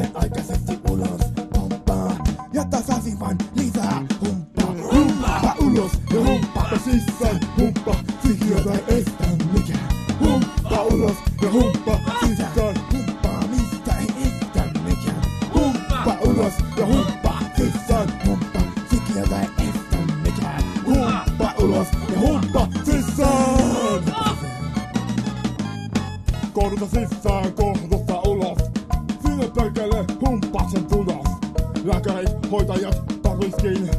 sinne aikaisesti ulos. Pomppaa Jotta saisin vain lisää. humppaa. Humppaa ulos ja humppaa sisään. Humppa, sikiötä estä mikään. Humppa ulos ja humppa sisään. Humppaa, mistä ei estä mikään. Humppa ulos ja humppa sisään. Humppa, sikiötä estä mikä. Humppa ulos ja humppa sisään. Korta sisään, kohta Sinne perkele humppaksen tulos. Lääkärit, hoitajat, tarviskin.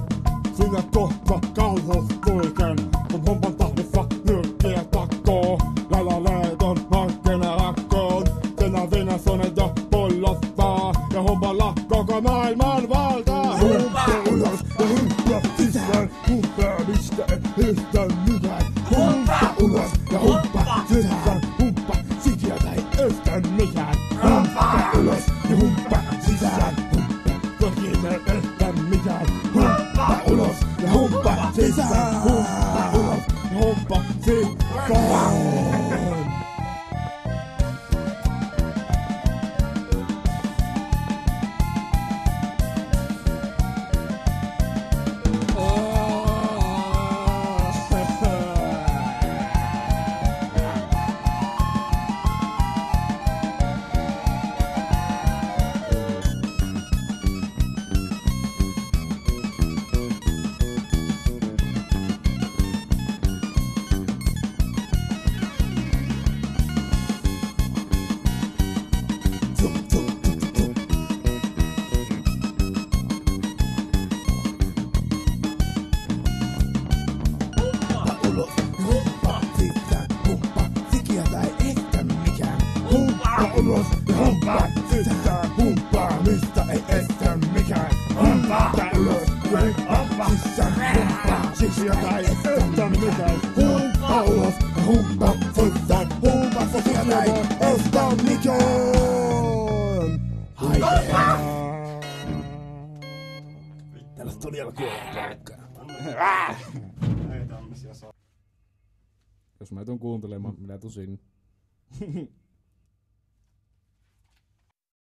Sinne kohta kauhus kulken. Kun humpan tahdissa nyrkkiä takkoo. Lailla leeton markkina rakkoon. Senä Venäsonen ja pollottaa. Ja humpalla koko maailman valtaa. Humppa ulos ja humppa sisään. Humppa mistä ei estä mitään. Humppa ulos ja humppa sisään. zizaan. Tot keer, dan middag. Humpa, Olos, ja humpa, zizaan. Ei estä mikään. Humppa ulos ja humppa sisään, humppa sikiötä ei estä mikään. Haikea. Tällaista todella kuolla porukkaa. Jos mä tuun kuuntelemaan, minä tusin.